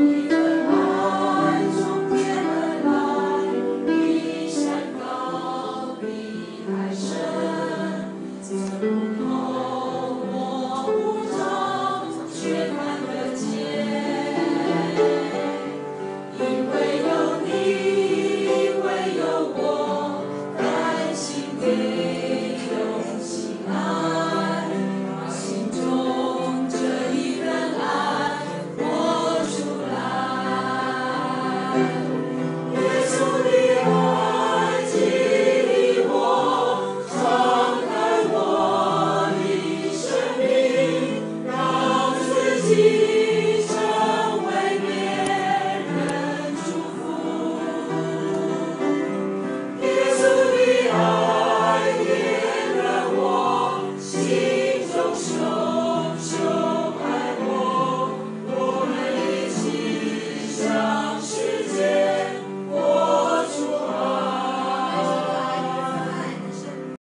你的爱从天而来，比山高，比海深。Amen.